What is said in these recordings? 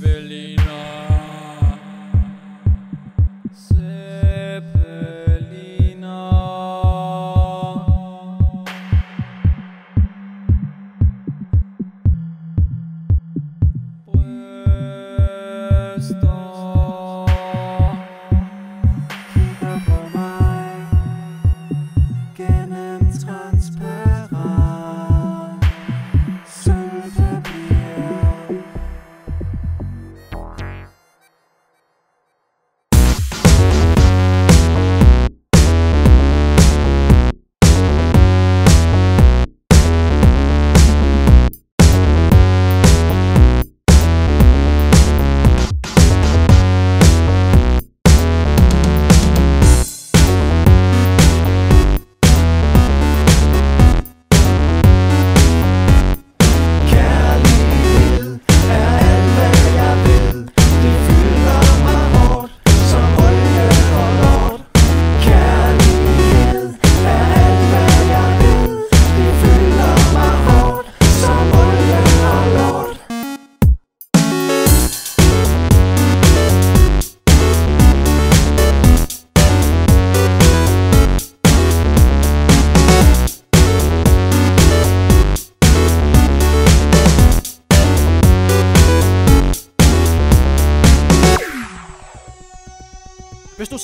Maybelline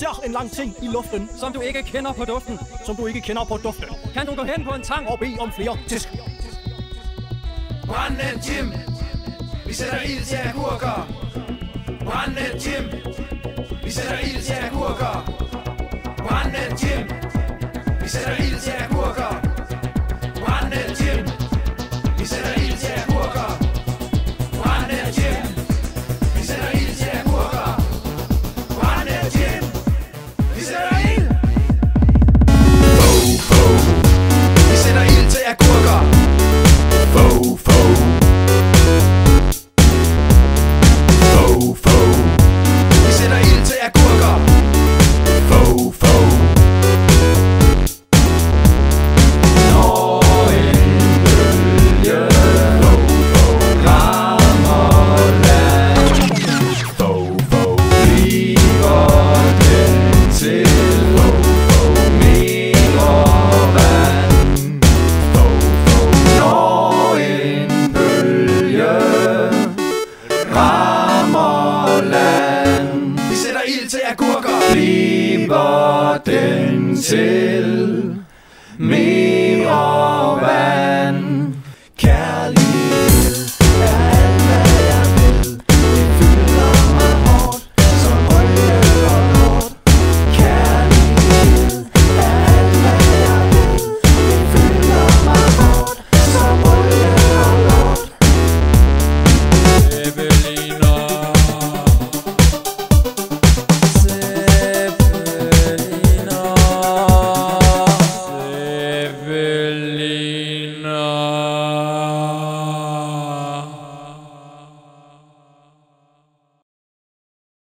en lang ting i luften, som du ikke kender på duften. som du ikke kender på duften. Kan du gå hen på en tang Og bede om flere tisk. Brandnet Jim. Vi sætter ild til agurker. Brandnet Jim. Vi sætter ild til agurker. Brandnet Jim. Vi sætter ild til agurker. Brandnet Jim. Vi sætter ild Vi til agurker. bliver den til mere